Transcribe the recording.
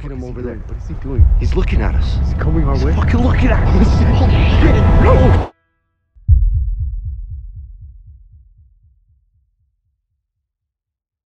Look at him over there. What is he doing? He's looking at us. He's coming our He's way. fucking looking at us. Holy shit.